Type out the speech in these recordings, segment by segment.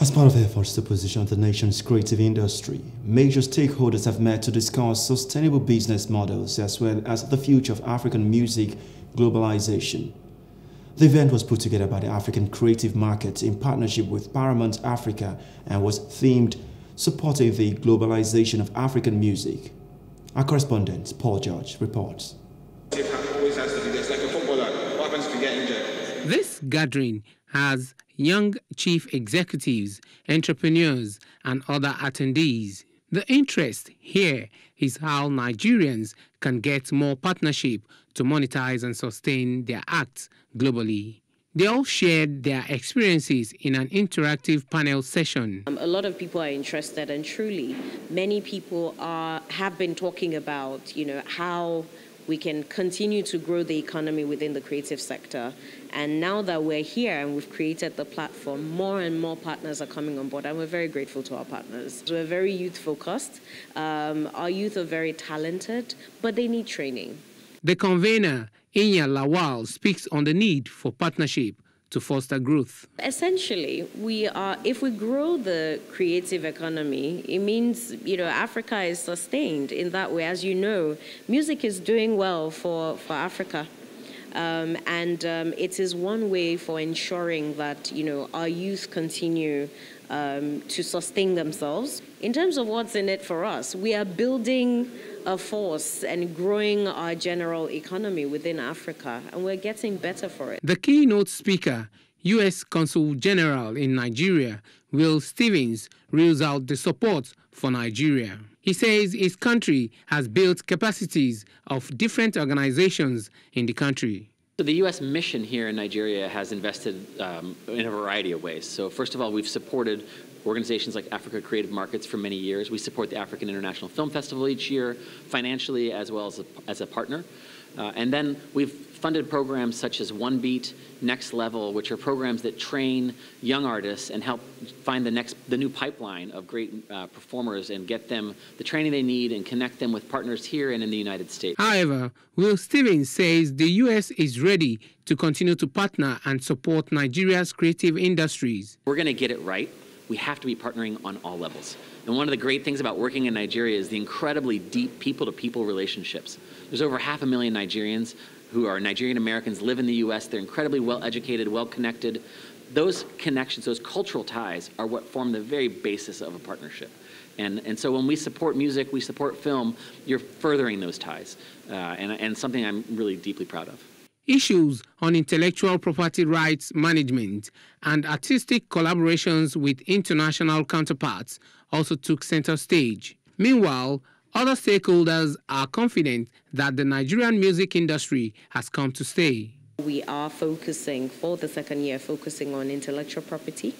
As part of efforts to position the nation's creative industry, major stakeholders have met to discuss sustainable business models as well as the future of African music globalization. The event was put together by the African Creative Market in partnership with Paramount Africa and was themed Supporting the Globalization of African Music. Our correspondent, Paul George, reports. This gathering has young chief executives, entrepreneurs, and other attendees. The interest here is how Nigerians can get more partnership to monetize and sustain their acts globally. They all shared their experiences in an interactive panel session. Um, a lot of people are interested, and truly, many people are have been talking about, you know, how we can continue to grow the economy within the creative sector. And now that we're here and we've created the platform, more and more partners are coming on board, and we're very grateful to our partners. We're very youth focused. Um, our youth are very talented, but they need training. The convener, Inya Lawal, speaks on the need for partnership to foster growth. Essentially, we are if we grow the creative economy, it means you know Africa is sustained in that way. As you know, music is doing well for for Africa. Um, and um, it is one way for ensuring that you know our youth continue um, to sustain themselves. In terms of what's in it for us, we are building a force and growing our general economy within Africa, and we're getting better for it. The keynote speaker, U.S. Consul General in Nigeria, Will Stevens, reels out the support for Nigeria. He says his country has built capacities of different organizations in the country. So the U.S. mission here in Nigeria has invested um, in a variety of ways. So first of all, we've supported organizations like Africa Creative Markets for many years. We support the African International Film Festival each year, financially as well as a, as a partner. Uh, and then we've funded programs such as One Beat, Next Level, which are programs that train young artists and help find the next, the new pipeline of great uh, performers and get them the training they need and connect them with partners here and in the United States. However, Will Stevens says the U.S. is ready to continue to partner and support Nigeria's creative industries. We're going to get it right we have to be partnering on all levels. And one of the great things about working in Nigeria is the incredibly deep people to people relationships. There's over half a million Nigerians who are Nigerian Americans, live in the US, they're incredibly well educated, well connected. Those connections, those cultural ties, are what form the very basis of a partnership. And, and so when we support music, we support film, you're furthering those ties. Uh, and, and something I'm really deeply proud of. Issues on intellectual property rights management and artistic collaborations with international counterparts also took center stage. Meanwhile, other stakeholders are confident that the Nigerian music industry has come to stay. We are focusing for the second year, focusing on intellectual property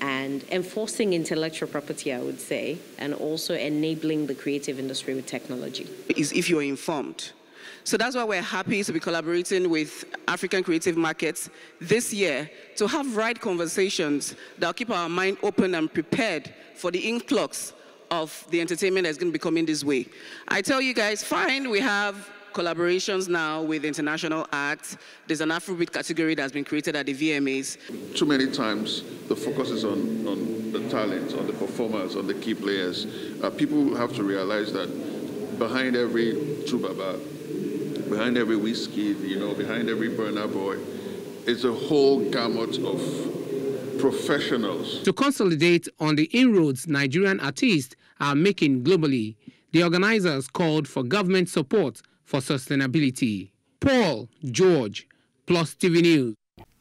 and enforcing intellectual property, I would say, and also enabling the creative industry with technology. Is if you're informed so that's why we're happy to be collaborating with African Creative Markets this year to have right conversations that'll keep our mind open and prepared for the influx of the entertainment that's going to be coming this way. I tell you guys, fine, we have collaborations now with international acts. There's an Afrobeat category that's been created at the VMAs. Too many times the focus is on, on the talent, on the performers, on the key players. Uh, people have to realize that behind every 2Baba, behind every Wizkid, you know, behind every Burna Boy, is a whole gamut of professionals. To consolidate on the inroads Nigerian artists are making globally, the organizers called for government support for sustainability. Paul George, Plus TV News.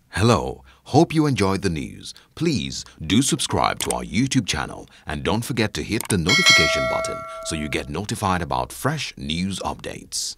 Hello, hope you enjoyed the news. Please do subscribe to our YouTube channel and don't forget to hit the notification button so you get notified about fresh news updates.